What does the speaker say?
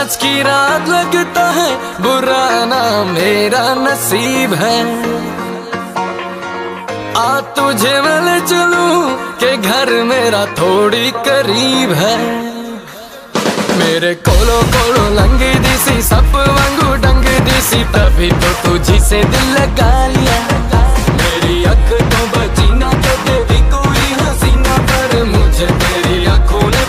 आज की रात लगता है, बुरा ना मेरा नसीब है। आ तुझे मैं ले चलूँ के घर मेरा थोड़ी करीब है। मेरे कोलो कोलो लंगी दिसी सप वांगू डंग दिसी तभी तो तुझी से दिल लगा लिया। मेरी अख तो बचीना तो तेरी कोई हसीना, पर मुझे तेरी आँखों ने